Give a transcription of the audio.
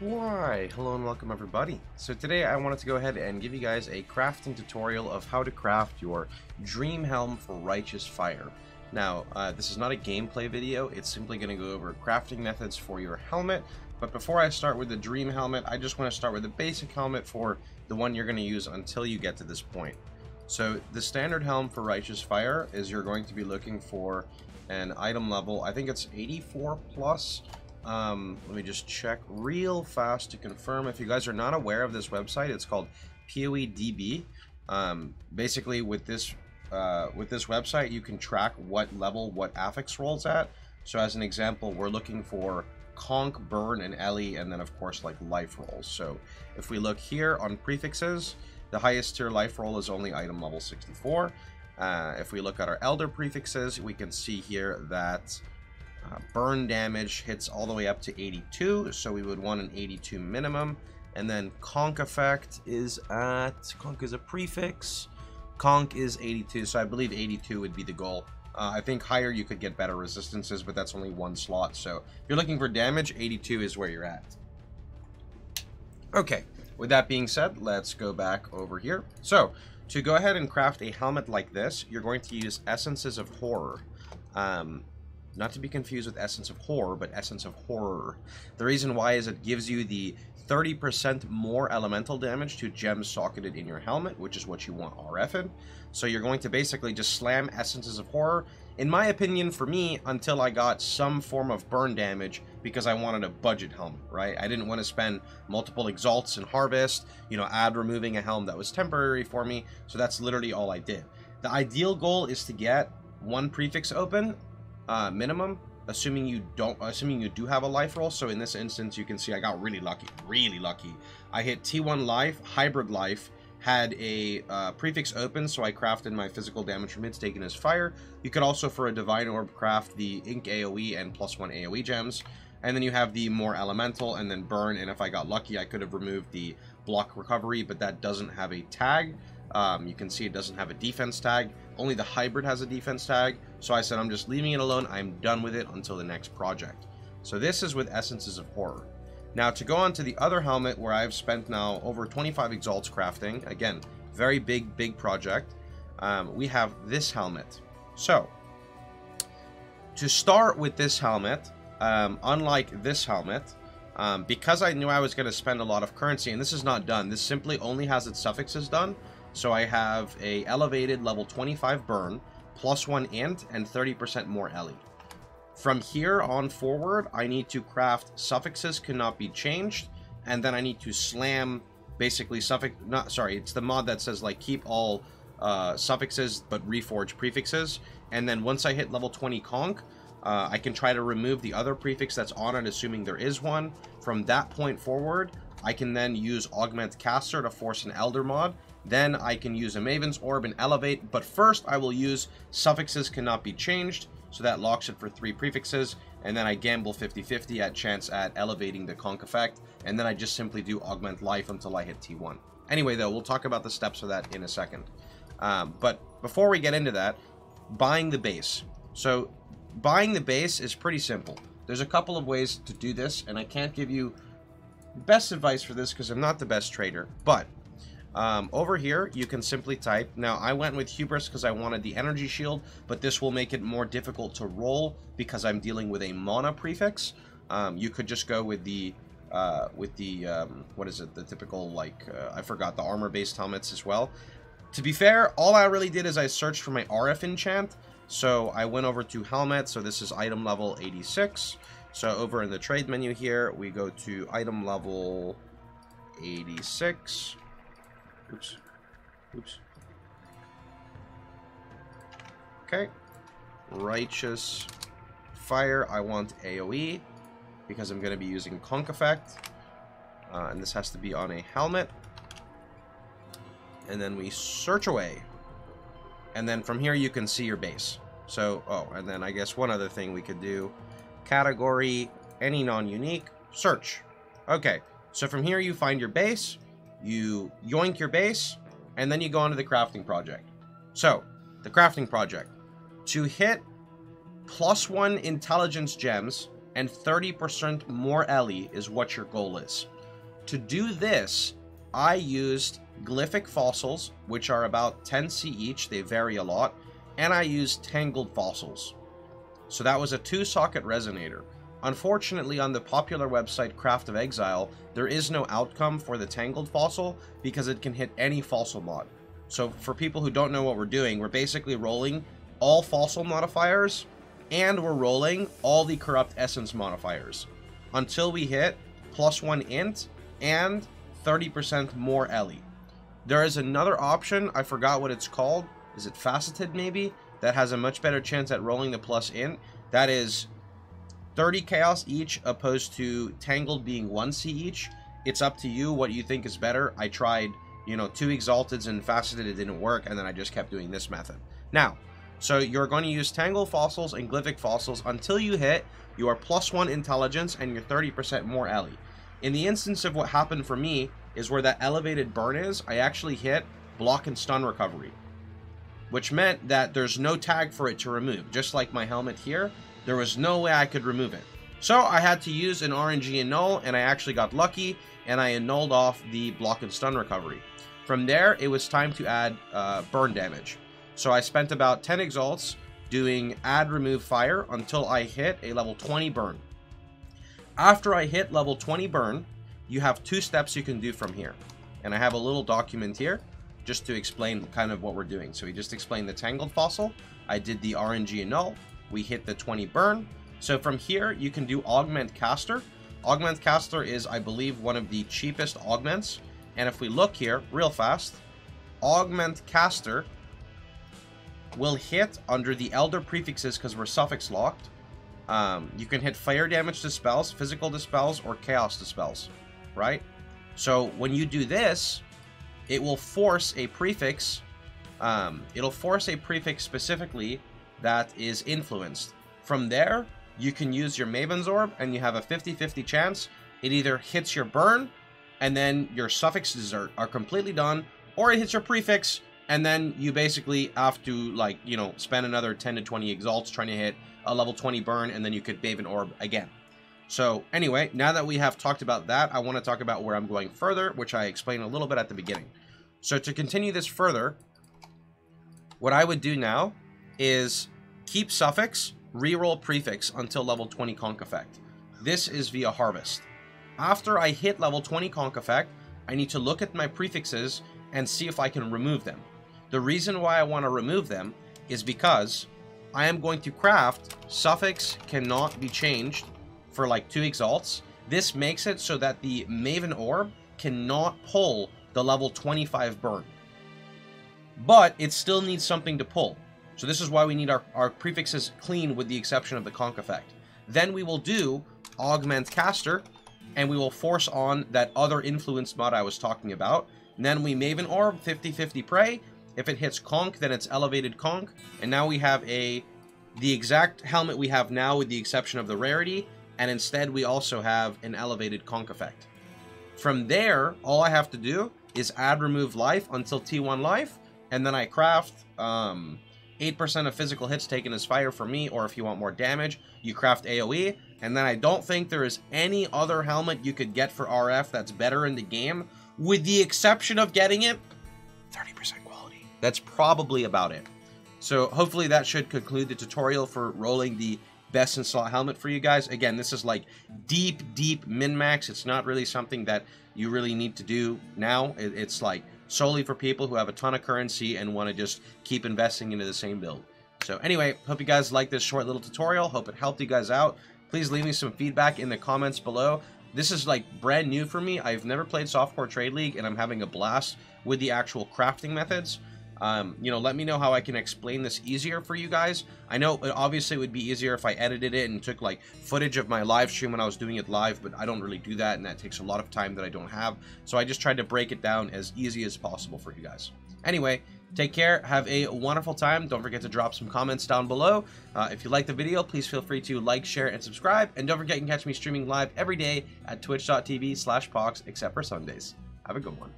Why, hello and welcome everybody. So today I wanted to go ahead and give you guys a crafting tutorial of how to craft your dream helm for Righteous Fire. Now, uh, this is not a gameplay video, it's simply going to go over crafting methods for your helmet, but before I start with the dream helmet, I just want to start with the basic helmet for the one you're going to use until you get to this point. So the standard helm for Righteous Fire is you're going to be looking for an item level, I think it's 84 plus. Um, let me just check real fast to confirm. If you guys are not aware of this website, it's called PoEDB. Um, basically, with this uh, with this website, you can track what level what affix rolls at. So as an example, we're looking for Conk, Burn, and Ellie, and then of course like life rolls. So if we look here on prefixes, the highest tier life roll is only item level 64. Uh, if we look at our Elder prefixes, we can see here that uh, burn damage hits all the way up to 82, so we would want an 82 minimum. And then Conk effect is at, Conk is a prefix. Conk is 82, so I believe 82 would be the goal. Uh, I think higher you could get better resistances, but that's only one slot. So if you're looking for damage, 82 is where you're at. Okay, with that being said, let's go back over here. So to go ahead and craft a helmet like this, you're going to use Essences of Horror. Um, not to be confused with Essence of Horror, but Essence of Horror. The reason why is it gives you the 30% more elemental damage to gems socketed in your helmet, which is what you want RF in. So you're going to basically just slam Essences of Horror, in my opinion, for me, until I got some form of burn damage because I wanted a budget helm, right? I didn't want to spend multiple exalts and harvest, you know, add removing a helm that was temporary for me. So that's literally all I did. The ideal goal is to get one prefix open, uh, minimum, assuming you don't assuming you do have a life roll so in this instance you can see i got really lucky really lucky. I hit t1 life hybrid life had a uh, prefix open so i crafted my physical damage from hits taken as fire. You could also for a divine orb craft the inc aoe and plus one aoe gems. And then you have the more elemental and then burn. And if i got lucky i could have removed the block recovery but that doesn't have a tag. Um, you can see it doesn't have a defense tag. Only the hybrid has a defense tag. So I said, I'm just leaving it alone. I'm done with it until the next project. So this is with Essences of Horror. Now to go on to the other helmet where I've spent now over 25 exalts crafting. Again, very big, big project. Um, we have this helmet. So to start with this helmet, um, unlike this helmet, um, because I knew I was going to spend a lot of currency, and this is not done, this simply only has its suffixes done, so I have a elevated level 25 burn, plus one int, and 30% more Ellie. From here on forward, I need to craft suffixes cannot be changed, and then I need to slam basically suffix, not, sorry, it's the mod that says like keep all uh, suffixes but reforge prefixes, and then once I hit level 20 conk, uh, I can try to remove the other prefix that's on it, assuming there is one. From that point forward, I can then use Augment Caster to force an Elder mod, then I can use a Maven's Orb and Elevate, but first I will use Suffixes Cannot Be Changed, so that locks it for three prefixes, and then I gamble 50-50 at chance at elevating the Conk effect, and then I just simply do Augment Life until I hit T1. Anyway, though, we'll talk about the steps for that in a second. Um, but before we get into that, buying the base. So buying the base is pretty simple. There's a couple of ways to do this, and I can't give you best advice for this because I'm not the best trader, but um, over here, you can simply type. Now, I went with Hubris because I wanted the energy shield, but this will make it more difficult to roll because I'm dealing with a mana prefix. Um, you could just go with the, uh, with the, um, what is it, the typical, like, uh, I forgot, the armor-based helmets as well. To be fair, all I really did is I searched for my RF enchant, so I went over to helmet, so this is item level 86. So over in the trade menu here, we go to item level 86. Oops. Oops. Okay. Righteous Fire. I want AoE because I'm going to be using Conk Effect. Uh, and this has to be on a helmet. And then we search away. And then from here you can see your base. So, oh, and then I guess one other thing we could do. Category, any non-unique, search. Okay, so from here you find your base you yoink your base, and then you go on to the crafting project. So, the crafting project. To hit plus one intelligence gems and 30% more Ellie is what your goal is. To do this, I used glyphic fossils, which are about 10c each, they vary a lot, and I used tangled fossils. So that was a two socket resonator. Unfortunately, on the popular website Craft of Exile, there is no outcome for the Tangled fossil because it can hit any fossil mod. So for people who don't know what we're doing, we're basically rolling all fossil modifiers and we're rolling all the corrupt essence modifiers until we hit plus one int and 30% more Ellie. There is another option, I forgot what it's called. Is it faceted maybe? That has a much better chance at rolling the plus int. That is 30 chaos each opposed to tangled being 1c each. It's up to you what you think is better. I tried, you know, two exalteds and faceted it didn't work and then I just kept doing this method. Now, so you're going to use Tangle Fossils and Glyphic Fossils until you hit your plus one intelligence and your 30% more Ellie. In the instance of what happened for me is where that elevated burn is, I actually hit block and stun recovery. Which meant that there's no tag for it to remove. Just like my helmet here, there was no way I could remove it. So I had to use an RNG annul, and I actually got lucky, and I annulled off the block and stun recovery. From there, it was time to add uh, burn damage. So I spent about 10 exalts doing add remove fire until I hit a level 20 burn. After I hit level 20 burn, you have two steps you can do from here. And I have a little document here just to explain kind of what we're doing. So we just explained the Tangled Fossil. I did the RNG annul. We hit the 20 burn. So from here, you can do Augment Caster. Augment Caster is, I believe, one of the cheapest augments. And if we look here real fast, Augment Caster will hit under the Elder prefixes because we're suffix locked. Um, you can hit fire damage dispels, physical dispels, or chaos dispels, right? So when you do this, it will force a prefix. Um, it'll force a prefix specifically that is influenced. From there, you can use your Maven's Orb, and you have a 50-50 chance. It either hits your burn, and then your suffixes are, are completely done, or it hits your prefix, and then you basically have to like you know spend another 10 to 20 exalts trying to hit a level 20 burn and then you could Maven Orb again so anyway now that we have talked about that I want to talk about where I'm going further which I explained a little bit at the beginning so to continue this further what I would do now is keep suffix reroll prefix until level 20 conk effect this is via harvest after I hit level 20 conk effect I need to look at my prefixes and see if I can remove them the reason why I want to remove them is because I am going to craft suffix cannot be changed for like two exalts. This makes it so that the Maven Orb cannot pull the level 25 burn. But it still needs something to pull. So this is why we need our, our prefixes clean with the exception of the conk effect. Then we will do augment caster and we will force on that other influence mod I was talking about. And then we Maven Orb 50-50 pray. if it hits conk, then it's elevated conk. And now we have a the exact helmet we have now with the exception of the rarity. And instead we also have an elevated conk effect. From there, all I have to do is add remove life until T1 life. And then I craft um, 8% of physical hits taken as fire for me. Or if you want more damage, you craft AoE. And then I don't think there is any other helmet you could get for RF that's better in the game. With the exception of getting it 30% quality. that's probably about it. So hopefully that should conclude the tutorial for rolling the best in slot helmet for you guys. Again, this is like deep, deep min-max. It's not really something that you really need to do now. It's like solely for people who have a ton of currency and want to just keep investing into the same build. So anyway, hope you guys like this short little tutorial. Hope it helped you guys out. Please leave me some feedback in the comments below. This is like brand new for me. I've never played Softcore Trade League and I'm having a blast with the actual crafting methods. Um, you know, let me know how I can explain this easier for you guys. I know it obviously it would be easier if I edited it and took like footage of my live stream when I was doing it live, but I don't really do that and that takes a lot of time that I don't have. So I just tried to break it down as easy as possible for you guys. Anyway, take care, have a wonderful time. Don't forget to drop some comments down below. Uh, if you like the video, please feel free to like, share, and subscribe. And don't forget you can catch me streaming live every day at twitch.tv slash Pohx, except for Sundays. Have a good one.